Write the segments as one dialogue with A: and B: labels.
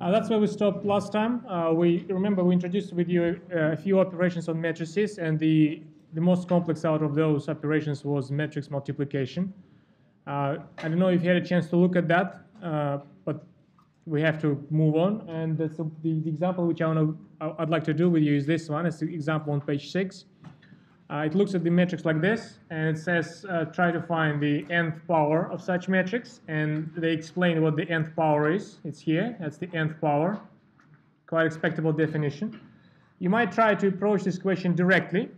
A: Uh, that's where we stopped last time. Uh, we remember we introduced with you uh, a few operations on matrices, and the the most complex out of those operations was matrix multiplication. Uh, I don't know if you had a chance to look at that, uh, but we have to move on. And the, the example which I want to, I'd like to do with you is this one. It's the example on page six. Uh, it looks at the matrix like this, and it says uh, try to find the nth power of such matrix, and they explain what the nth power is. It's here, that's the nth power. Quite expectable definition. You might try to approach this question directly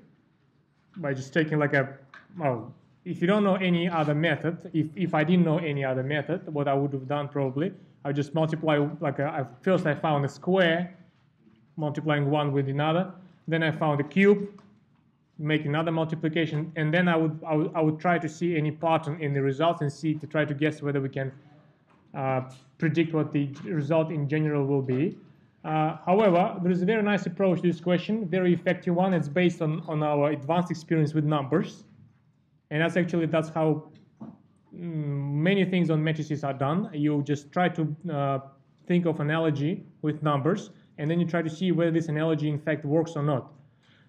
A: by just taking like a, well, if you don't know any other method, if, if I didn't know any other method, what I would have done probably, I would just multiply, like a, first I found a square, multiplying one with another, then I found a cube, make another multiplication, and then I would, I would, I would try to see any pattern in the results and see to try to guess whether we can uh, predict what the result in general will be. Uh, however, there is a very nice approach to this question, very effective one. It's based on, on our advanced experience with numbers. And that's actually, that's how mm, many things on matrices are done. You just try to uh, think of analogy with numbers, and then you try to see whether this analogy in fact works or not.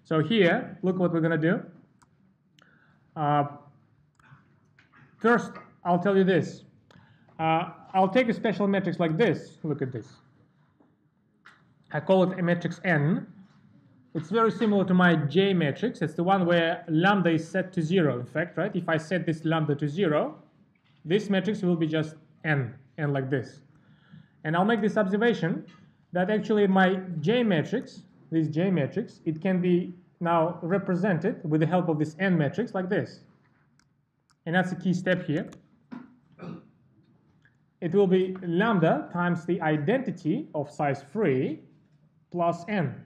A: So here, look what we're going to do. Uh, first, I'll tell you this. Uh, I'll take a special matrix like this. Look at this. I call it a matrix N. It's very similar to my J matrix. It's the one where lambda is set to zero, in fact, right? If I set this lambda to zero, this matrix will be just N, N like this. And I'll make this observation that actually my J matrix this J matrix, it can be now represented with the help of this N matrix like this. And that's a key step here. It will be lambda times the identity of size 3 plus N.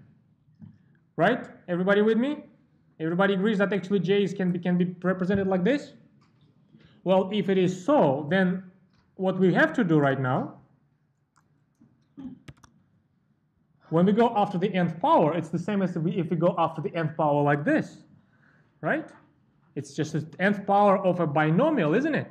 A: Right? Everybody with me? Everybody agrees that actually J can be, can be represented like this? Well, if it is so, then what we have to do right now When we go after the nth power, it's the same as if we, if we go after the nth power like this, right? It's just the nth power of a binomial, isn't it?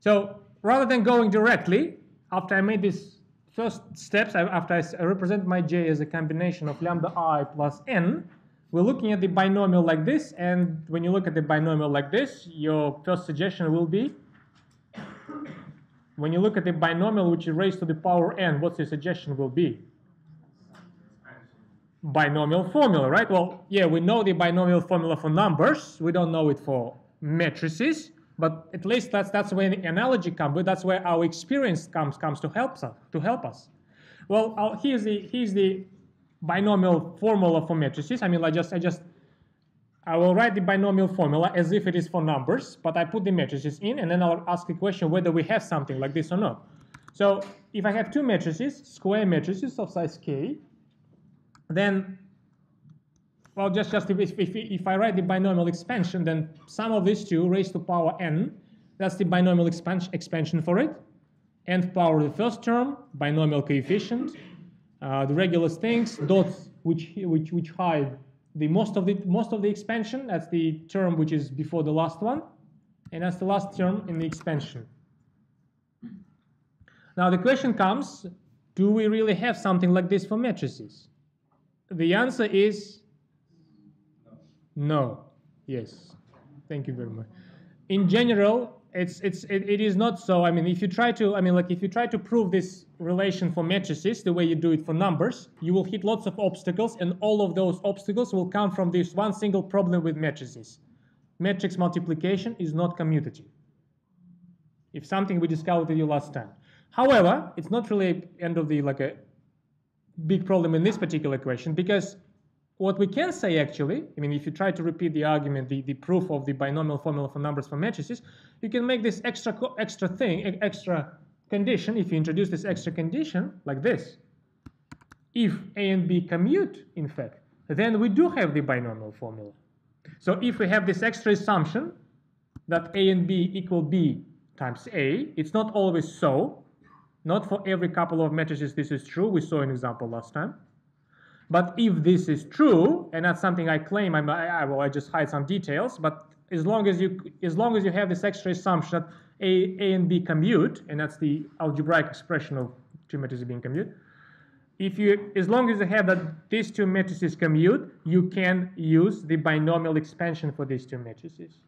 A: So rather than going directly, after I made these first steps, after I represent my j as a combination of lambda i plus n, we're looking at the binomial like this, and when you look at the binomial like this, your first suggestion will be when you look at the binomial which is raised to the power n, what's your suggestion will be? Binomial formula, right? Well, yeah, we know the binomial formula for numbers. We don't know it for matrices, but at least that's that's where the analogy comes. But that's where our experience comes comes to help us to help us. Well, here's the here's the binomial formula for matrices. I mean, I just I just I will write the binomial formula as if it is for numbers, but I put the matrices in, and then I'll ask a question whether we have something like this or not. So if I have two matrices, square matrices of size k, then, well, just, just if, if, if I write the binomial expansion, then sum of these two raised to power n, that's the binomial expansion, expansion for it. nth power the first term, binomial coefficient, uh, the regular things, dots which, which, which hide the most of the most of the expansion. That's the term which is before the last one, and that's the last term in the expansion. Now the question comes: Do we really have something like this for matrices? The answer is no. Yes. Thank you very much. In general, it's it's it, it is not so. I mean, if you try to, I mean, like if you try to prove this relation for matrices the way you do it for numbers, you will hit lots of obstacles, and all of those obstacles will come from this one single problem with matrices. Matrix multiplication is not commutative. If something we discovered with you last time. However, it's not really end of the like a big problem in this particular question because what we can say actually, I mean, if you try to repeat the argument, the, the proof of the binomial formula for numbers for matrices, you can make this extra extra thing, extra condition, if you introduce this extra condition like this. If A and B commute, in fact, then we do have the binomial formula. So if we have this extra assumption that A and B equal B times A, it's not always so. Not for every couple of matrices this is true. We saw an example last time. But if this is true, and that's something I claim, I'm, I, I, well, I just hide some details, but as long as you as long as you have this extra assumption that A, A and B commute, and that's the algebraic expression of two matrices being commute. If you, as long as you have that these two matrices commute, you can use the binomial expansion for these two matrices.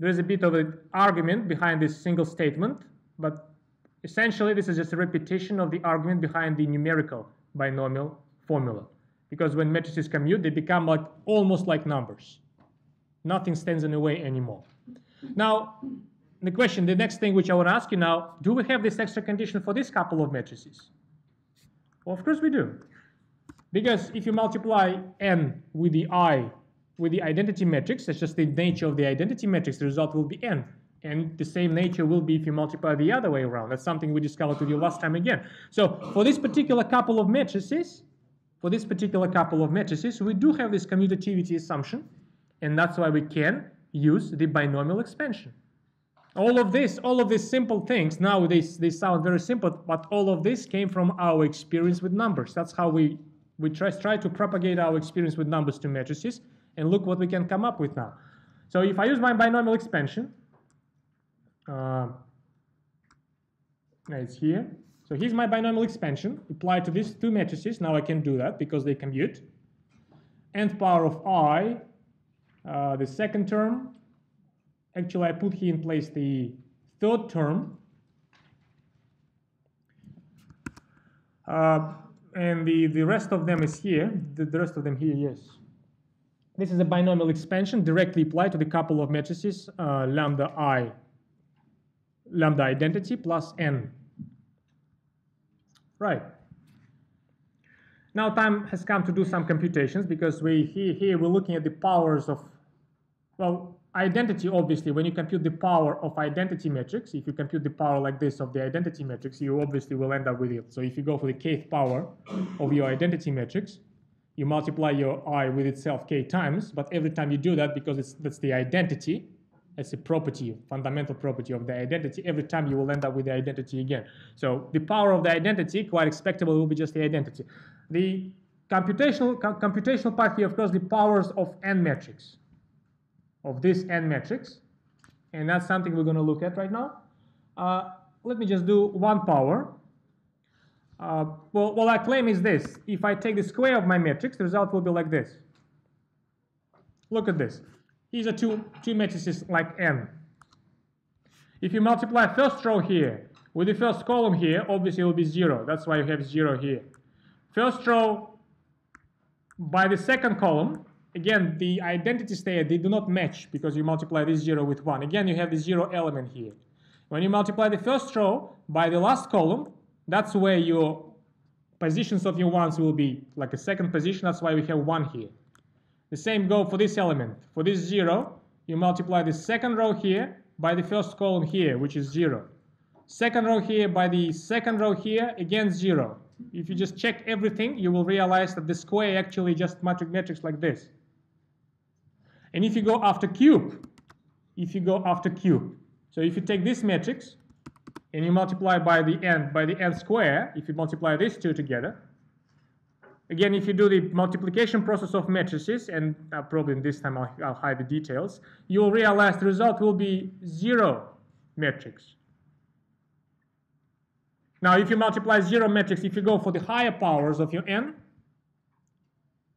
A: There is a bit of an argument behind this single statement, but essentially this is just a repetition of the argument behind the numerical binomial formula. Because when matrices commute, they become like almost like numbers. Nothing stands in the way anymore. Now, the question, the next thing which I want to ask you now, do we have this extra condition for this couple of matrices? Well, of course we do. Because if you multiply n with the i with the identity matrix, that's just the nature of the identity matrix, the result will be n. And the same nature will be if you multiply the other way around. That's something we discovered with you last time again. So for this particular couple of matrices, for this particular couple of matrices, we do have this commutativity assumption, and that's why we can use the binomial expansion. All of this, all of these simple things, now they, they sound very simple, but all of this came from our experience with numbers. That's how we, we try, try to propagate our experience with numbers to matrices, and look what we can come up with now. So if I use my binomial expansion, uh, it's here. So here's my binomial expansion applied to these two matrices. Now I can do that because they commute. nth power of i, uh, the second term. Actually, I put here in place the third term. Uh, and the, the rest of them is here. The, the rest of them here, yes. This is a binomial expansion directly applied to the couple of matrices uh, lambda i, lambda identity plus n. Right. Now time has come to do some computations because we here, here we're looking at the powers of, well, identity obviously when you compute the power of identity matrix, if you compute the power like this of the identity matrix, you obviously will end up with it. So if you go for the kth power of your identity matrix, you multiply your i with itself k times, but every time you do that, because it's, that's the identity, it's a property, fundamental property of the identity. Every time you will end up with the identity again. So the power of the identity, quite expectable, will be just the identity. The computational, com computational part here, of course, the powers of n matrix, of this n matrix. And that's something we're going to look at right now. Uh, let me just do one power. Uh, well, what I claim is this. If I take the square of my matrix, the result will be like this. Look at this. These are two, two matrices like n. If you multiply first row here with the first column here, obviously it will be 0. That's why you have 0 here. First row by the second column, again, the identities there, they do not match because you multiply this 0 with 1. Again, you have the 0 element here. When you multiply the first row by the last column, that's where your positions of your ones will be like a second position. That's why we have 1 here. The same go for this element. For this 0, you multiply the second row here by the first column here, which is 0. Second row here by the second row here, again 0. If you just check everything, you will realize that the square actually just matrix matrix like this. And if you go after cube, if you go after cube, so if you take this matrix and you multiply by the n by the n square, if you multiply these two together, Again, if you do the multiplication process of matrices, and uh, probably this time I'll, I'll, hide the details, you will realize the result will be zero matrix. Now, if you multiply zero matrix, if you go for the higher powers of your n,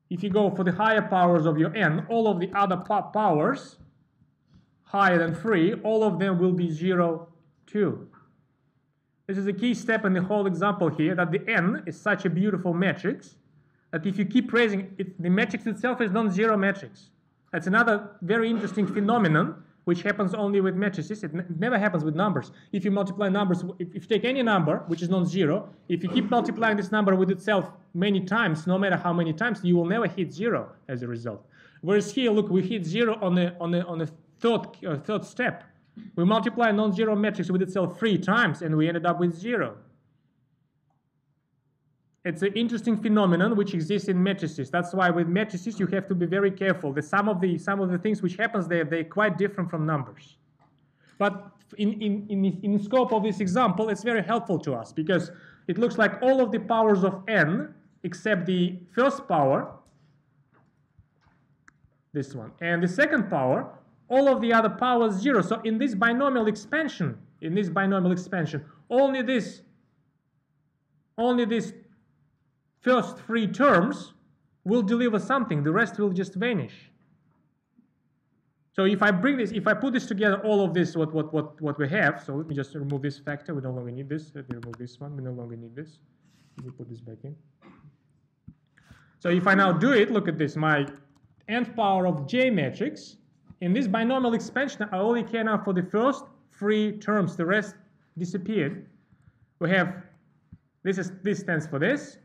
A: if you go for the higher powers of your n, all of the other powers higher than 3, all of them will be 0, 2. This is a key step in the whole example here, that the n is such a beautiful matrix that if you keep raising, it, the matrix itself is non-zero matrix. That's another very interesting phenomenon which happens only with matrices. It, never happens with numbers. If you multiply numbers, if, if you take any number which is non-zero, if you keep multiplying this number with itself many times, no matter how many times, you will never hit zero as a result. Whereas here, look, we hit zero on the on the on the third uh, third step. We multiply non-zero matrix with itself three times, and we ended up with zero. It's an interesting phenomenon which exists in matrices. That's why with matrices you have to be very careful. The, some, of the, some of the things which happens there, they're quite different from numbers. But in, in, in, in the scope of this example, it's very helpful to us because it looks like all of the powers of n except the first power, this one, and the second power, all of the other powers zero. So in this binomial expansion, in this binomial expansion, only this, only these first three terms will deliver something. The rest will just vanish. So if I bring this, if I put this together, all of this, what, what, what, what we have, so let me just remove this factor. We no longer need this. Let me remove this one. We no longer need this. Let me put this back in. So if I now do it, look at this. My nth power of j matrix. In this binomial expansion, I only care now for the first three terms. The rest disappeared. We have, this, is, this stands for this.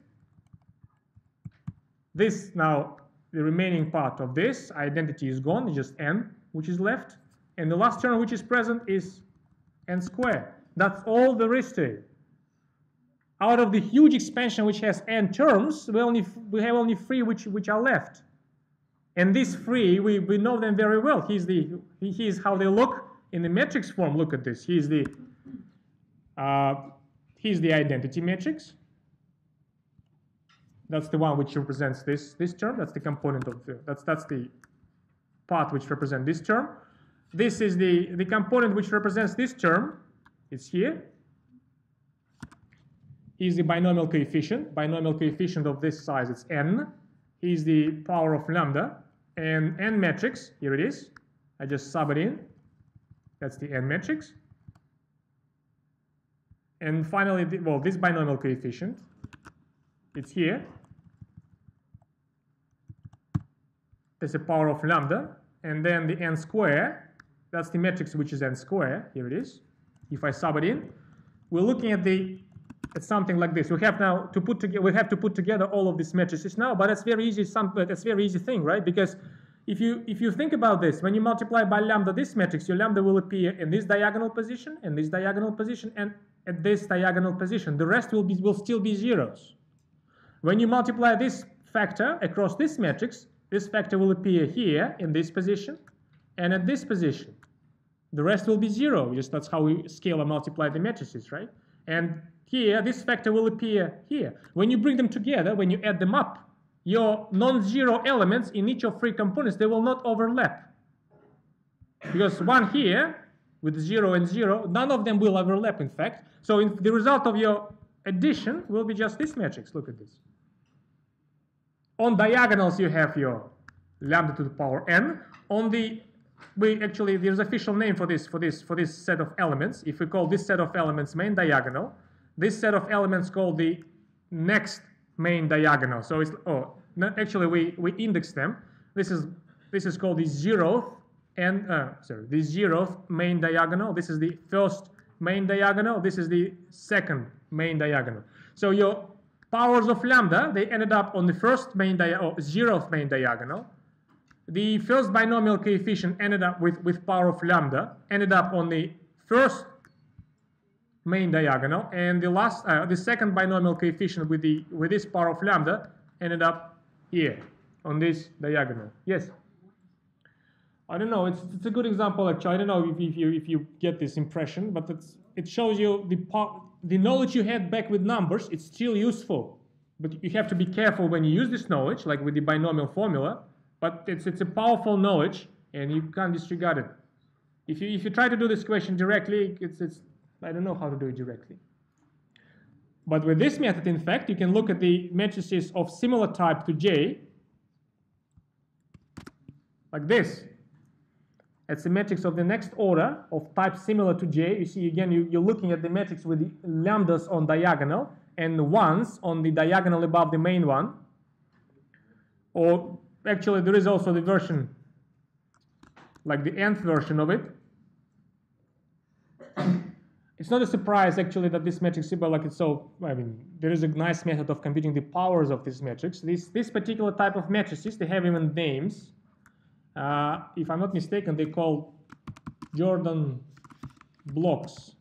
A: This now, the remaining part of this identity is gone, it's just n, which is left. And the last term which is present is n squared. That's all there is to it. Out of the huge expansion which has n terms, we, only, we have only three which, which are left. And these three, we, we know them very well. He's the, he, is how they look in the matrix form. Look at this. He's the, uh, he's the identity matrix. That's the one which represents this, this term. That's the component of the, that's, that's the part which represents this term. This is the, the component which represents this term. It's here. Is the binomial coefficient. Binomial coefficient of this size, it's n. Is the power of lambda. And n matrix, here it is. I just sub it in. That's the n matrix. And finally, well, this binomial coefficient, it's here. There's the power of lambda, and then the n square, that's the matrix which is n square, here it is. If I sub it in, we're looking at the at something like this. We have now to put together we have to put together all of these matrices now, but it's very easy some that's very easy thing, right? Because if you if you think about this, when you multiply by lambda this matrix, your lambda will appear in this diagonal position, in this diagonal position, and at this diagonal position. The rest will be will still be zeros. When you multiply this factor across this matrix, this factor will appear here in this position and at this position. The rest will be zero, just that's how we scale and multiply the matrices, right? And here, this factor will appear here. When you bring them together, when you add them up, your non-zero elements in each of three components, they will not overlap. Because one here, with zero and zero, none of them will overlap, in fact. So in the result of your addition will be just this matrix. Look at this. On diagonals, you have your lambda to the power n. On the we actually there's official name for this for this for this set of elements. If we call this set of elements main diagonal, this set of elements called the next main diagonal. So it's oh actually we we index them. This is this is called the zeroth and uh, sorry the zeroth main diagonal. This is the first main diagonal. This is the second main diagonal. So your powers of lambda, they ended up on the first main diagonal, zeroth main diagonal. The first binomial coefficient ended up with, with power of lambda, ended up on the first main diagonal, and the last, uh, the second binomial coefficient with the with this power of lambda ended up here on this diagonal. Yes. I don't know. It's, it's a good example. Actually, I don't know if, if you if you get this impression, but it's, it shows you the the knowledge you had back with numbers. It's still useful, but you have to be careful when you use this knowledge, like with the binomial formula. But it's it's a powerful knowledge, and you can't disregard it. If you if you try to do this question directly, it's it's I don't know how to do it directly. But with this method, in fact, you can look at the matrices of similar type to J, like this. It's the matrix of the next order of type similar to J. You see, again, you, are looking at the matrix with the lambdas on diagonal and ones on the diagonal above the main one. Or actually, there is also the version, like the nth version of it. It's not a surprise, actually, that this matrix symbol, like it's so, I mean, there is a nice method of computing the powers of this matrix. This, this particular type of matrices, they have even names. Uh, if I'm not mistaken, they call Jordan blocks.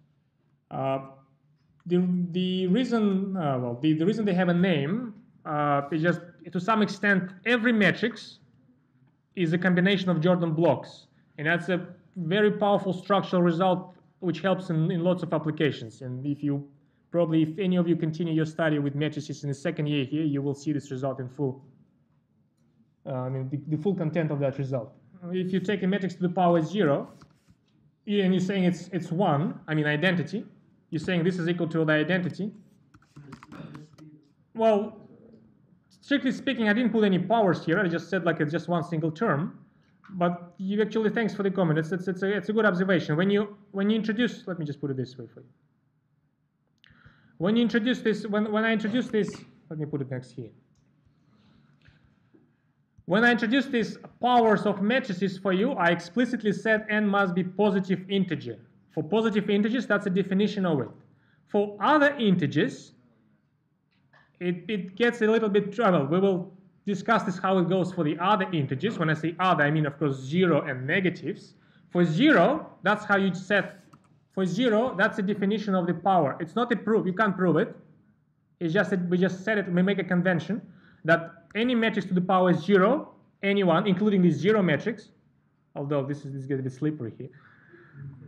A: Uh, the, the reason, uh, well, the, the reason they have a name uh, is just to some extent every matrix is a combination of Jordan blocks, and that's a very powerful structural result which helps in, in lots of applications. And if you probably, if any of you continue your study with matrices in the second year here, you will see this result in full Uh, I mean, the, the, full content of that result. Uh, if you take a matrix to the power zero, and you're saying it's it's one. I mean identity. You're saying this is equal to the identity. Well, strictly speaking, I didn't put any powers here. I just said like it's just one single term. But you actually, thanks for the comment. It's, it's, it's, a, it's a good observation. When you when you introduce, let me just put it this way for you. When you introduce this, when, when I introduce this, let me put it next here. When I introduced these powers of matrices for you, I explicitly said n must be positive integer. For positive integers, that's a definition of it. For other integers, it, it gets a little bit trouble. We will discuss this how it goes for the other integers. When I say other, I mean, of course, zero and negatives. For zero, that's how you set. For zero, that's a definition of the power. It's not a proof. You can't prove it. It's just that we just said it. We make a convention that any matrix to the power is zero, any one, including this zero matrix, although this is, this gets a bit slippery here,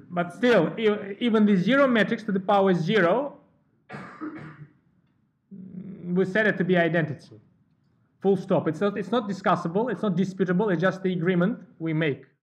A: but still, even the zero matrix to the power is zero, we set it to be identity. Full stop. It's not, it's not discussable, it's not disputable, it's just the agreement we make.